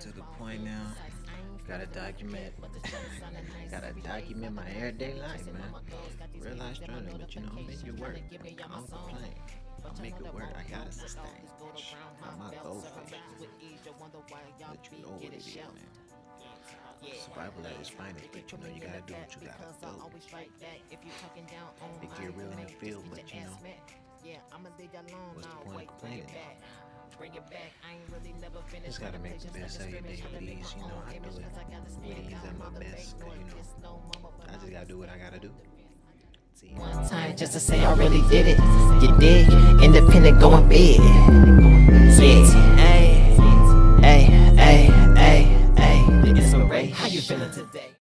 to the point now. Gotta document. gotta document my everyday life, man. Real life struggle, but you know, I make it work. I don't complain. I make it work. I gotta sustain. I'm my goldfish. Let you know what it is, man. Survival at its finest, but you know you gotta do what you gotta do. It get real in the field, but you know, what's the point of complaining? Just gotta make the best of your day with ease, you know. I do it with ease at my best, cause you know, I just gotta do what I gotta do. One time just to say I really did it. You dig? Independent going big. Yeah. Hey, hey, hey, hey, hey. It's a Ray. How you feeling today?